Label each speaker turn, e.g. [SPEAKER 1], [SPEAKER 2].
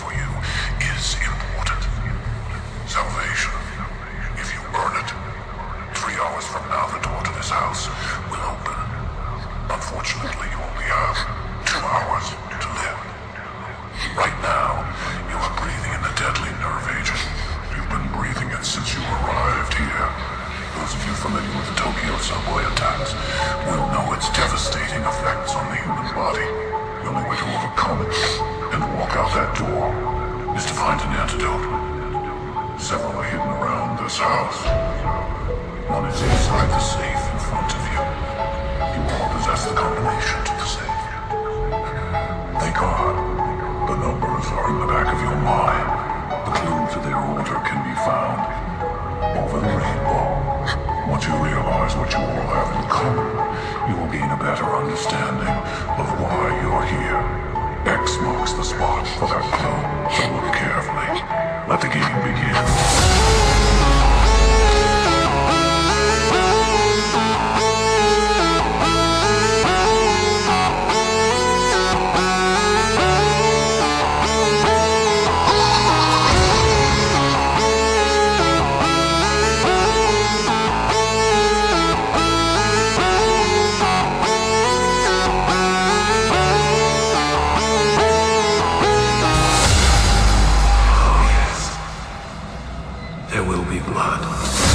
[SPEAKER 1] for you is important. Salvation. If you earn it, three hours from now the door to this house will open. Unfortunately, you only have two hours to live. Right now, you are breathing in the deadly nerve agent. You've been breathing it since you arrived here. Those of you familiar with the Tokyo subway attacks will know its devastating effects on the human body. The only way to overcome it find an antidote. Several are hidden around this house. One is inside the safe in front of you. You all possess the combination to the safe. Thank God. The numbers are in the back of your mind. The clue to their order can be found over the rainbow. Once you realize what you all have in common, you will gain a better understanding of why you're here. X marks the spot for that clue, so look carefully. Let the game begin.
[SPEAKER 2] There will be blood.